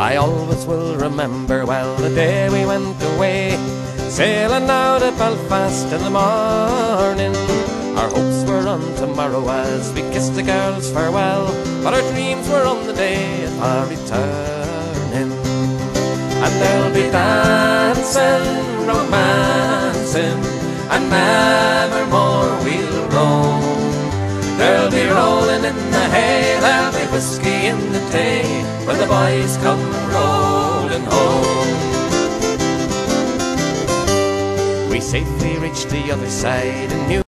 I always will remember well the day we went away, sailing out of Belfast in the morning. Our hopes were on tomorrow as we kissed the girls farewell, but our dreams were on the day of our returning. And there'll be dancing, romancing, and never more we'll. There'll be rolling in the hay, there'll be whiskey in the tay, when the boys come rolling home. We safely reached the other side and knew